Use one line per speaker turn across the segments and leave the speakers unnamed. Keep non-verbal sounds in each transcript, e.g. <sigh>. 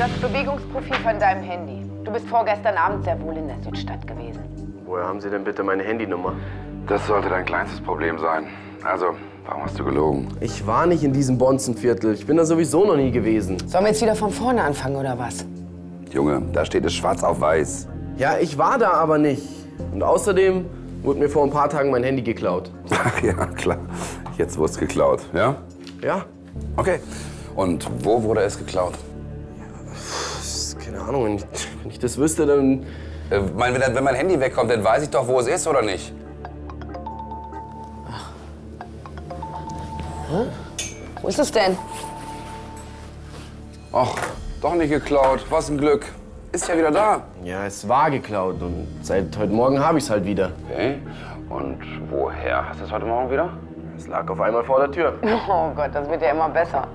Das Bewegungsprofil von deinem Handy. Du bist vorgestern Abend sehr wohl in der Südstadt gewesen.
Woher haben Sie denn bitte meine Handynummer?
Das sollte dein kleinstes Problem sein. Also, warum hast du gelogen?
Ich war nicht in diesem Bonzenviertel. Ich bin da sowieso noch nie gewesen.
Sollen wir jetzt wieder von vorne anfangen oder was?
Junge, da steht es schwarz auf weiß.
Ja, ich war da aber nicht. Und außerdem wurde mir vor ein paar Tagen mein Handy geklaut.
Ach <laughs> ja, klar. Jetzt wurde es geklaut, ja?
Ja,
Okay. Und wo wurde es geklaut?
Keine Ahnung. Wenn ich, <laughs> wenn ich das wüsste, dann.
Äh, mein, wenn, wenn mein Handy wegkommt, dann weiß ich doch, wo es ist, oder nicht?
Wo ist es denn?
Ach, doch nicht geklaut. Was ein Glück. Ist ja wieder da.
Ja, es war geklaut. Und seit heute Morgen habe ich es halt wieder.
Okay. Und woher hast du es heute Morgen wieder?
Es lag auf einmal vor der Tür. <laughs>
Oh Gott, das wird ja immer besser.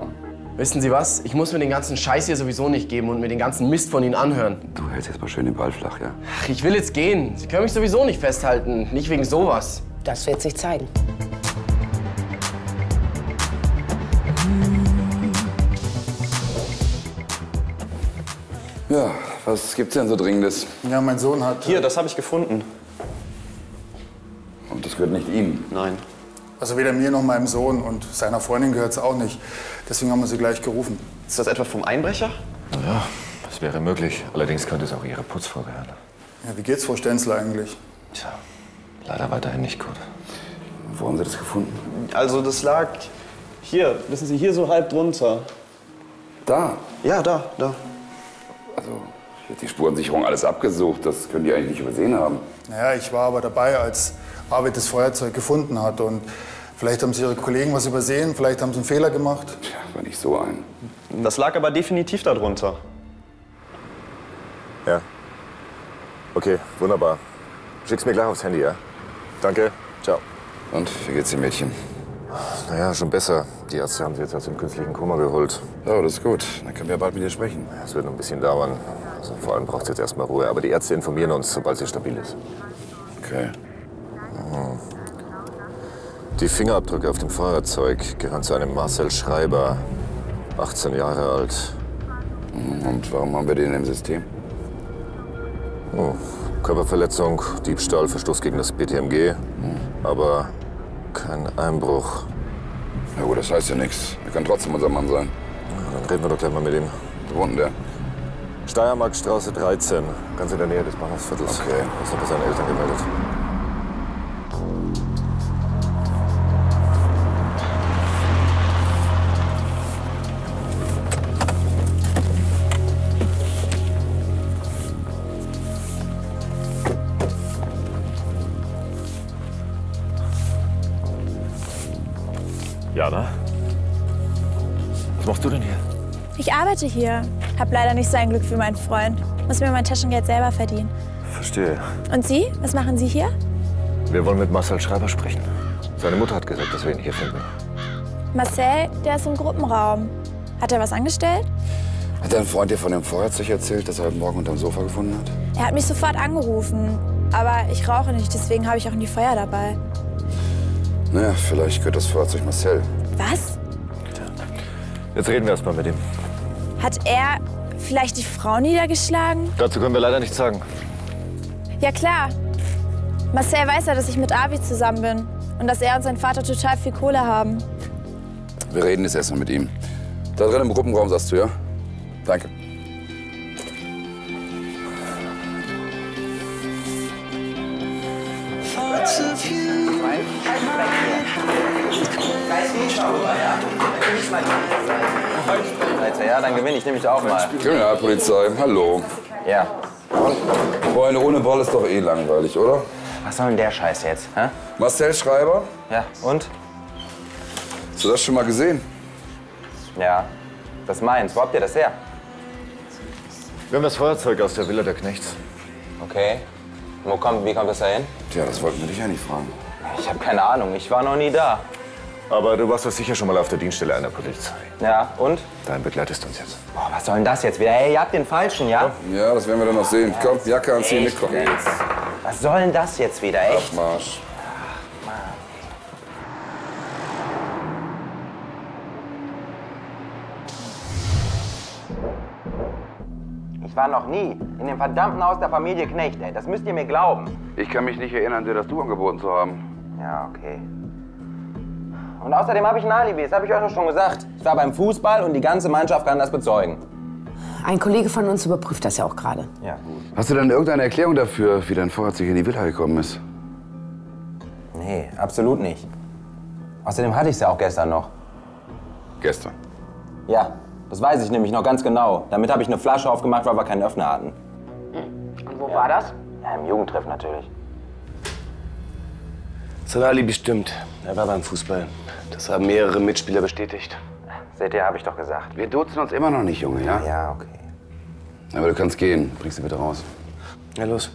Wissen Sie was? Ich muss mir den ganzen Scheiß hier sowieso nicht geben und mir den ganzen Mist von Ihnen anhören.
Du hältst jetzt mal schön den Ball flach, ja?
Ach, ich will jetzt gehen. Sie können mich sowieso nicht festhalten. Nicht wegen sowas.
Das wird sich zeigen.
Ja, was gibt's denn so Dringendes?
Ja, mein Sohn hat.
Hier, das habe ich gefunden.
Und das gehört nicht ihm.
Nein.
Also weder mir noch meinem Sohn und seiner Freundin gehört es auch nicht. Deswegen haben wir sie gleich gerufen.
Ist das etwa vom Einbrecher?
Ja, das wäre möglich. Allerdings könnte es auch Ihre Putzfrau werden.
Ja, wie geht's, Frau Stenzler eigentlich?
Tja, leider weiterhin nicht gut.
Wo haben Sie das gefunden?
Also das lag hier, wissen Sie, hier so halb drunter.
Da.
Ja, da, da.
Also, ich hätte die Spurensicherung alles abgesucht. Das können die eigentlich nicht übersehen haben.
Naja, ich war aber dabei, als Arvid das Feuerzeug gefunden hat. Und vielleicht haben sie ihre Kollegen was übersehen, vielleicht haben sie einen Fehler gemacht.
Tja, war nicht so ein.
Das lag aber definitiv darunter.
Ja. Okay, wunderbar. Schick's mir gleich aufs Handy, ja? Danke. Ciao.
Und, wie geht's dem Mädchen?
Naja, schon besser. Die Ärzte haben sie jetzt aus dem künstlichen Koma geholt.
Ja, das ist gut. Dann können wir bald mit ihr sprechen.
Es wird noch ein bisschen dauern. Also vor allem braucht es jetzt erstmal Ruhe. Aber die Ärzte informieren uns, sobald sie stabil ist.
Okay.
Die Fingerabdrücke auf dem Feuerzeug gehören zu einem Marcel Schreiber, 18 Jahre alt.
Und warum haben wir den im System?
Oh, Körperverletzung, Diebstahl, Verstoß gegen das BTMG. Aber kein Einbruch.
Na gut, das heißt ja nichts. Er kann trotzdem unser Mann sein.
Dann reden wir doch gleich mal mit ihm.
Wo wohnt denn der?
Steiermarkstraße 13, ganz in der Nähe des Bahnhofsviertels.
Okay.
Das hat bei seinen Eltern gemeldet. Jana? Was machst du denn hier?
Ich arbeite hier. Hab leider nicht so ein Glück wie mein Freund. Muss mir mein Taschengeld selber verdienen.
Verstehe.
Und Sie? Was machen Sie hier?
Wir wollen mit Marcel Schreiber sprechen. Seine Mutter hat gesagt, dass wir ihn hier finden.
Marcel, der ist im Gruppenraum. Hat er was angestellt?
Hat dein Freund dir von dem Feuerzeug erzählt, das er heute Morgen unterm Sofa gefunden hat?
Er hat mich sofort angerufen. Aber ich rauche nicht, deswegen habe ich auch nie Feuer dabei.
Naja, vielleicht gehört das Feuerzeug Marcel.
Was?
Jetzt reden wir erst mal mit ihm.
Hat er vielleicht die Frau niedergeschlagen?
Dazu können wir leider nichts sagen.
Ja, klar. Marcel weiß ja, dass ich mit Avi zusammen bin. Und dass er und sein Vater total viel Kohle haben.
Wir reden jetzt erstmal mit ihm. Da drin im Gruppenraum sagst du, ja? Danke.
Dann gewinne ich nämlich auch mal.
Kriminalpolizei, hallo.
Ja.
Freunde, ohne Ball ist doch eh langweilig, oder?
Was soll denn der Scheiß jetzt? Hä?
Marcel Schreiber,
Ja, und?
hast du das schon mal gesehen?
Ja. Das ist meins. Wo habt ihr das her?
Wir haben das Feuerzeug aus der Villa der Knechts.
Okay. Wo kommt, wie kommt das da hin?
Tja, das wollten wir dich ja nicht fragen.
Ich habe keine Ahnung. Ich war noch nie da.
Aber du warst doch sicher schon mal auf der Dienststelle einer Polizei.
Ja, und?
Dahin begleitest du uns jetzt.
Boah, was soll denn das jetzt wieder? Ey, ihr habt den Falschen, ja?
Ja, das werden wir dann noch sehen. Komm, Jacke anziehen, mitkommen.
jetzt? Was soll denn das jetzt wieder? Echt?
Abmarsch.
Ich war noch nie in dem verdammten Haus der Familie Knecht, ey. Das müsst ihr mir glauben.
Ich kann mich nicht erinnern, dir das Du angeboten zu haben.
Ja, okay. Und außerdem habe ich ein Alibi, das habe ich euch doch schon gesagt. Ich war beim Fußball und die ganze Mannschaft kann das bezeugen.
Ein Kollege von uns überprüft das ja auch gerade.
Ja, gut.
Hast du denn irgendeine Erklärung dafür, wie dein Feuerzeug in die Villa gekommen ist?
Nee, absolut nicht. Außerdem hatte ich es ja auch gestern noch.
Gestern.
Ja, das weiß ich nämlich noch ganz genau. Damit habe ich eine Flasche aufgemacht, weil wir keinen Öffner hatten.
Und wo war das?
Ja, im Jugendtreff natürlich.
Sein Alibi stimmt. Er war beim Fußball. Das haben mehrere Mitspieler bestätigt.
Seht ihr, habe ich doch gesagt.
Wir duzen uns immer noch nicht, Junge, ja?
Ja, okay.
Aber du kannst gehen. Bring sie bitte raus.
Ja, los.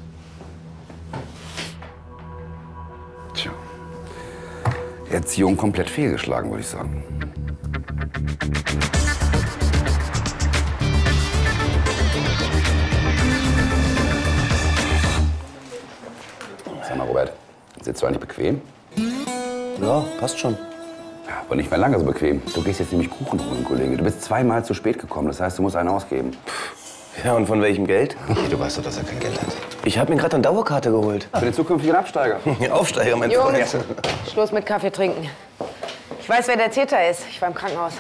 Tja. Erziehung komplett fehlgeschlagen, würde ich sagen. Sag mal, Robert, sitzt du eigentlich bequem?
Ja, passt schon.
Ja, aber nicht mehr lange so bequem. Du gehst jetzt nämlich Kuchen holen, Kollege. Du bist zweimal zu spät gekommen. Das heißt, du musst einen ausgeben.
Ja, und von welchem Geld?
Du weißt doch, dass er kein Geld hat.
Ich habe mir gerade eine Dauerkarte geholt.
Für den zukünftigen Absteiger. <laughs>
Aufsteiger, mein Freund.
Schluss mit Kaffee trinken. Ich weiß, wer der Täter ist. Ich war im Krankenhaus.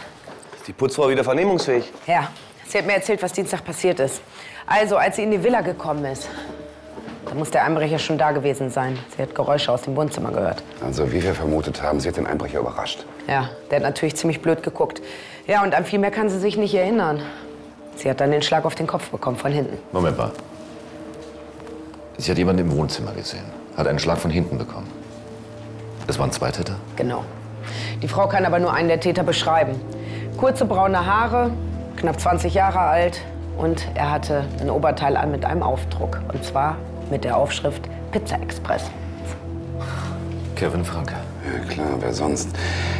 Ist die Putzfrau wieder vernehmungsfähig?
Ja, sie hat mir erzählt, was Dienstag passiert ist. Also, als sie in die Villa gekommen ist, da muss der Einbrecher schon da gewesen sein. Sie hat Geräusche aus dem Wohnzimmer gehört.
Also, wie wir vermutet haben, sie hat den Einbrecher überrascht.
Ja, der hat natürlich ziemlich blöd geguckt. Ja, und an viel mehr kann sie sich nicht erinnern. Sie hat dann den Schlag auf den Kopf bekommen von hinten.
Moment mal. Sie hat jemanden im Wohnzimmer gesehen, hat einen Schlag von hinten bekommen. Es waren zwei Täter?
Genau. Die Frau kann aber nur einen der Täter beschreiben. Kurze braune Haare, knapp 20 Jahre alt und er hatte ein Oberteil an mit einem Aufdruck. Und zwar mit der Aufschrift Pizza Express.
Kevin Franke.
Ja, klar, wer sonst?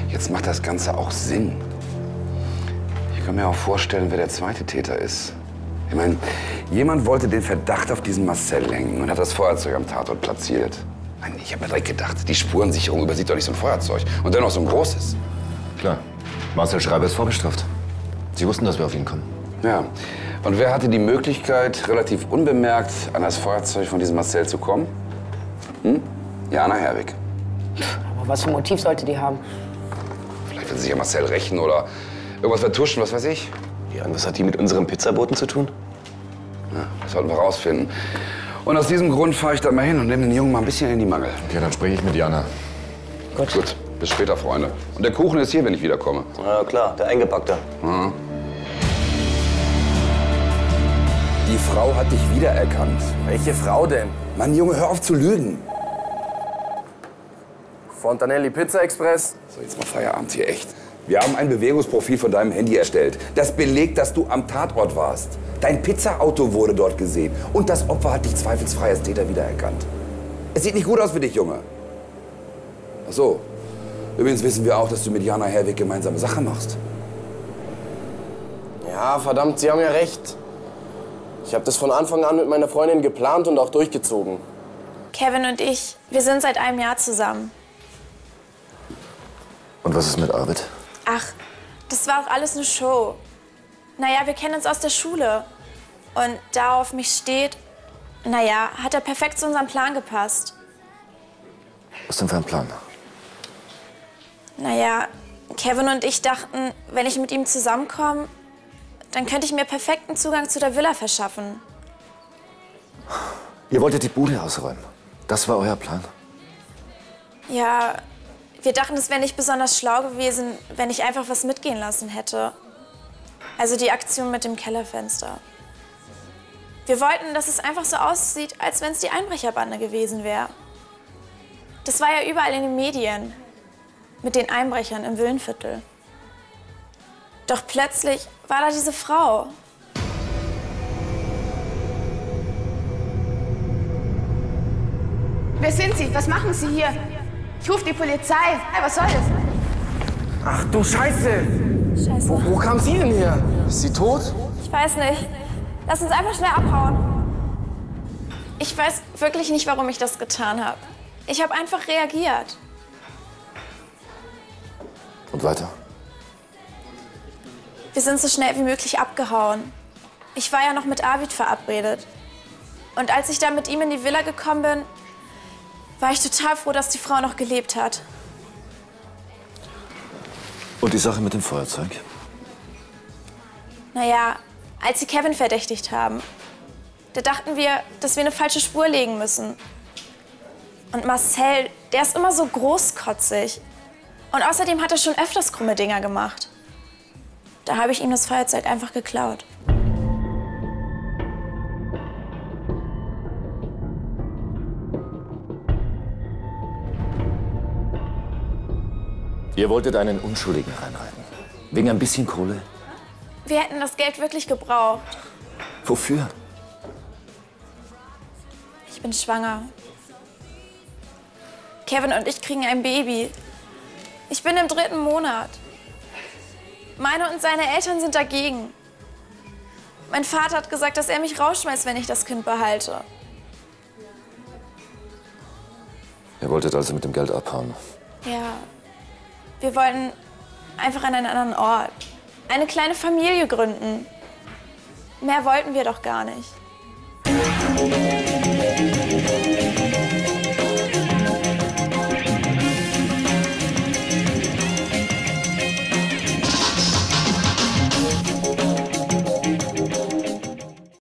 Jetzt macht das Ganze auch Sinn. Ich kann mir auch vorstellen, wer der zweite Täter ist. Ich meine, jemand wollte den Verdacht auf diesen Marcel lenken und hat das Feuerzeug am Tatort platziert. Ich habe mir direkt gedacht, die Spurensicherung übersieht doch nicht so ein Feuerzeug. Und dann noch so ein großes.
Klar. Marcel Schreiber ist vorbestraft. Sie wussten, dass wir auf ihn kommen.
Ja. Und wer hatte die Möglichkeit, relativ unbemerkt an das Feuerzeug von diesem Marcel zu kommen? Hm? Jana Herwig.
Aber was für ein Motiv sollte die haben?
Vielleicht will sie sich an Marcel rächen oder irgendwas vertuschen, was weiß ich.
Ja, und was hat die mit unserem Pizzaboten zu tun?
Ja, das sollten wir rausfinden. Und aus diesem Grund fahre ich da mal hin und nehme den Jungen mal ein bisschen in die Mangel.
Ja, dann spreche ich mit Jana.
Gut. Gut, bis später, Freunde. Und der Kuchen ist hier, wenn ich wiederkomme.
Ja, klar, der Eingepackte.
Die Frau hat dich wiedererkannt.
Welche Frau denn?
Mann, Junge, hör auf zu lügen.
Fontanelli Pizza Express.
So, jetzt mal Feierabend hier, echt. Wir haben ein Bewegungsprofil von deinem Handy erstellt. Das belegt, dass du am Tatort warst. Dein Pizzaauto wurde dort gesehen. Und das Opfer hat dich zweifelsfrei als Täter wiedererkannt. Es sieht nicht gut aus für dich, Junge. Ach so. Übrigens wissen wir auch, dass du mit Jana Herwig gemeinsame Sache machst.
Ja, verdammt, Sie haben ja recht. Ich habe das von Anfang an mit meiner Freundin geplant und auch durchgezogen.
Kevin und ich, wir sind seit einem Jahr zusammen.
Und was ist mit Arvid?
Ach, das war auch alles eine Show. Naja, wir kennen uns aus der Schule. Und da auf mich steht, naja, hat er perfekt zu unserem Plan gepasst.
Was denn für ein Plan?
Naja, Kevin und ich dachten, wenn ich mit ihm zusammenkomme, dann könnte ich mir perfekten Zugang zu der Villa verschaffen.
Ihr wolltet die Bude ausräumen. Das war euer Plan.
Ja, wir dachten, es wäre nicht besonders schlau gewesen, wenn ich einfach was mitgehen lassen hätte. Also die Aktion mit dem Kellerfenster. Wir wollten, dass es einfach so aussieht, als wenn es die Einbrecherbande gewesen wäre. Das war ja überall in den Medien. Mit den Einbrechern im Villenviertel. Doch plötzlich war da diese Frau.
Wer sind Sie? Was machen Sie hier? Ich rufe die Polizei. Hey, was soll das?
Ach du Scheiße!
Scheiße.
Wo, wo kam sie denn her? Ist sie tot?
Ich weiß nicht. Lass uns einfach schnell abhauen. Ich weiß wirklich nicht, warum ich das getan habe. Ich habe einfach reagiert.
Und weiter?
Wir sind so schnell wie möglich abgehauen. Ich war ja noch mit Arvid verabredet. Und als ich dann mit ihm in die Villa gekommen bin, war ich total froh, dass die Frau noch gelebt hat.
Und die Sache mit dem Feuerzeug?
Naja, als sie Kevin verdächtigt haben, da dachten wir, dass wir eine falsche Spur legen müssen. Und Marcel, der ist immer so großkotzig. Und außerdem hat er schon öfters krumme Dinger gemacht. Da habe ich ihm das Feuerzeug einfach geklaut.
Ihr wolltet einen Unschuldigen reinreiten. Wegen ein bisschen Kohle?
Wir hätten das Geld wirklich gebraucht.
Wofür?
Ich bin schwanger. Kevin und ich kriegen ein Baby. Ich bin im dritten Monat. Meine und seine Eltern sind dagegen. Mein Vater hat gesagt, dass er mich rausschmeißt, wenn ich das Kind behalte.
Ihr wolltet also mit dem Geld abhauen.
Ja. Wir wollten einfach an einen anderen Ort. Eine kleine Familie gründen. Mehr wollten wir doch gar nicht.